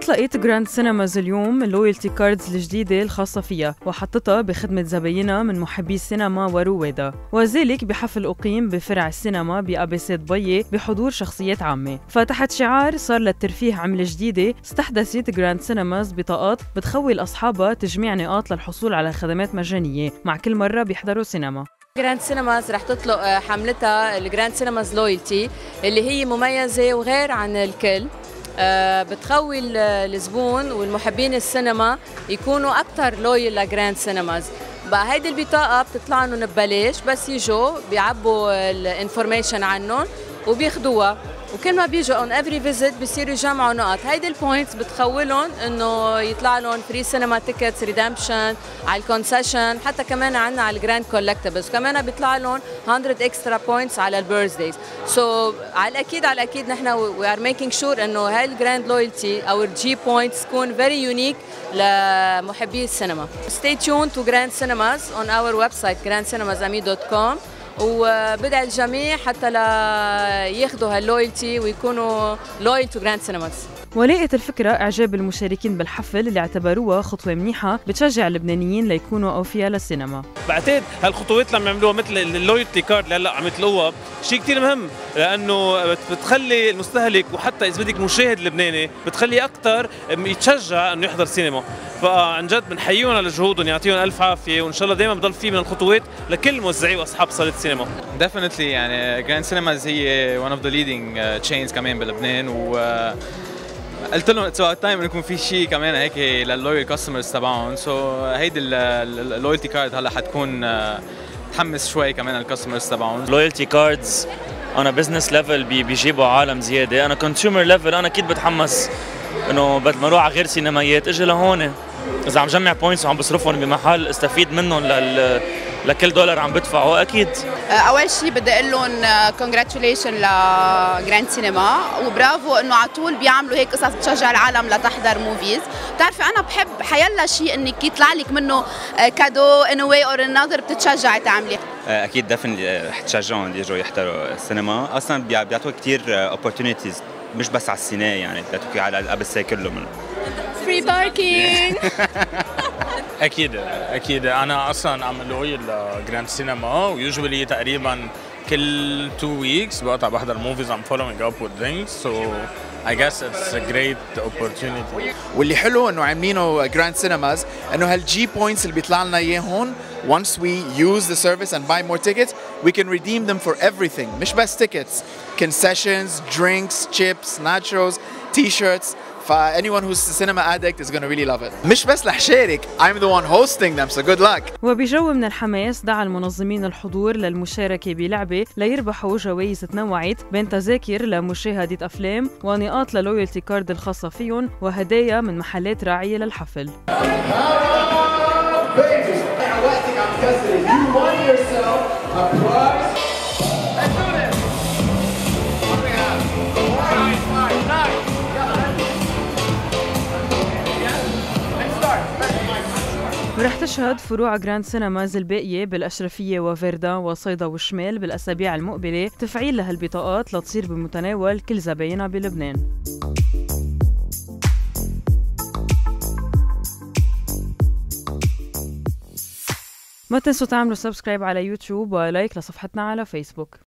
أطلقت Grand Cinemas اليوم ال loyalty cards الجديدة الخاصة فيها وحطتها بخدمة زباينها من محبي السينما وروادها وذلك بحفل أقيم بفرع السينما ب ABC بحضور شخصيات عامة. فتحت شعار صار للترفيه عملة جديدة استحدثت Grand Cinemas بطاقات بتخول أصحابها تجميع نقاط للحصول على خدمات مجانية. مع كل مرة بيحضروا سينما. Grand Cinemas رح تطلق حملتها ال Grand Cinemas loyalty اللي هي مميزة وغير عن الكل. بتخول الزبون والمحبين السينما يكونوا أكثر loyal ل Grand Cinemas بقى هيدي البطاقة بتطلع لهم ببلاش بس يجوا بيعبوا ال information عنهم. وبياخذوها وكل ما بيجوا on every visit بصيروا يجمعوا نقط. هيدي ال points بتخولهم إنه يطلع لهم free cinema tickets redemption على ال concession حتى كمان عندنا على ال Grand collectibles كمان بيطلع لهم 100 extra points على ال birthdays so على الأكيد على الأكيد نحن we are making sure إنه هاي ال Grand loyalty أو ال G points تكون very unique لمحبي السينما. Stay tuned to Grand Cinemas on our website grandcinemasami.com وبدعي الجميع حتى لا ياخذوا ها ال loyalty ويكونوا loyal to Grand Cinemas ولقت الفكرة إعجاب المشاركين بالحفل اللي اعتبروها خطوة منيحة بتشجع اللبنانيين ليكونوا أوفياء للسينما بعتقد هالخطوات اللي عم يعملوها مثل ال loyalty card اللي هلأ عم يطلقوها شيء كثير مهم لأنه بتخلي المستهلك وحتى إذا بدك مشاهد لبناني بتخليه أكثر يتشجع إنه يحضر سينما. فعن جد بنحييهم على جهودهم يعطيهم ألف عافية وإن شاء الله دائما بضل في من الخطوات لكل موزعي وأصحاب صالة السينما definitely يعني Grand Cinemas هي one of the leading chains كمان بلبنان و قلت لهم it's time انه يكون في شيء كمان هيك لل loyal customers تبعهم. so هيدي ال loyalty card هلا حتكون تحمس شوي كمان ال customers تبعهم. loyalty cards on a business level بيجيبوا عالم زيادة. on a consumer level أنا أكيد بتحمس إنه بدل ما أروح على غير سينمايات. أجي لهون إذا عم جمع points وعم بصرفهم بمحل استفيد منهم لل لكل دولار عم بدفعه. أكيد. آه، أول شيء بدي أقول لهم congratulation ل Grand Cinema وبرافو إنه على طول بيعملوا هيك قصص بتشجع العالم لتحضر movies بتعرفي أنا بحب حيلا شيء إنك يطلع لك منه cadeau in a way or another بتتشجعي تعملي. آه، أكيد definitely رح تشجعهم يجوا يحضروا السينما. أصلا بيعطوا كثير opportunities مش بس على السينما يعني بيعطوك على ال ABC كله منه. فري باركينج اكيد اكيد انا اصلا عم لويل لجراند سينما ويوجوالي تقريبا كل تو ويكس بقطع بحضر موفيز ام فولوينج اب وذ ثينكس سو I guess it's a great opportunity. واللي حلو انه عاملينه جراند سينماز انه هالجي بوينتس اللي بيطلع لنا اياهم once we use the service and buy more tickets we can redeem them for everything مش بس tickets concessions drinks chips nachos T-shirts ف anyone who's a cinema addict is gonna really love it. مش بس رح شارك I'm the one hosting them so good luck. وبجو من الحماس دعا المنظمين الحضور للمشاركة بلعبة ليربحوا جوائز تنوعت بين تذاكر لمشاهدة أفلام ونقاط لل loyalty card الخاصة فيهم وهدايا من محلات راعية للحفل. You won yourself a prize. ورح تشهد فروع جراند سينماز الباقية بالأشرفية وفيردا وصيدا وشمال بالأسابيع المقبلة. تفعيل لهالبطاقات لتصير بمتناول كل زباينها بلبنان. ما تنسوا تعملوا subscribe على يوتيوب و like لصفحتنا على فيسبوك.